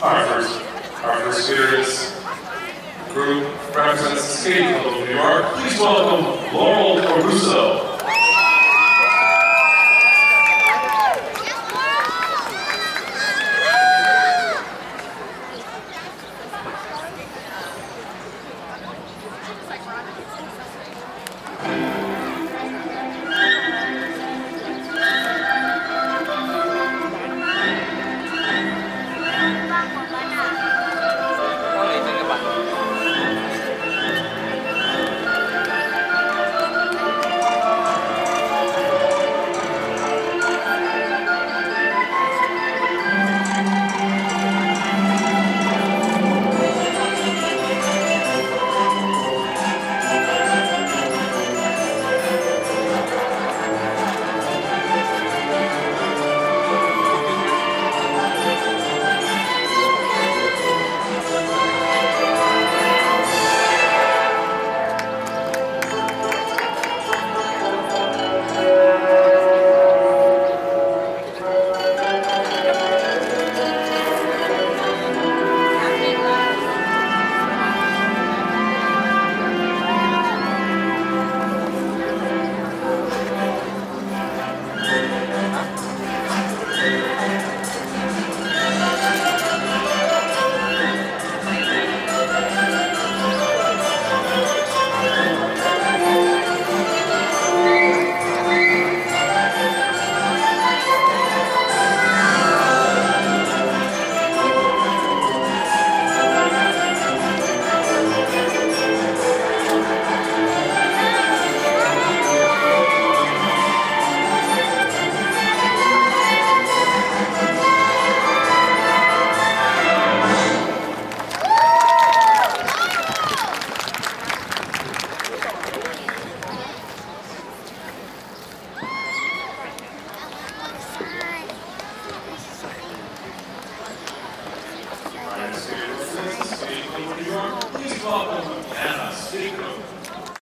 Our first, our first speakers group represents the Club of New York. Please welcome Laurel Caruso. Please welcome Anna Speaker.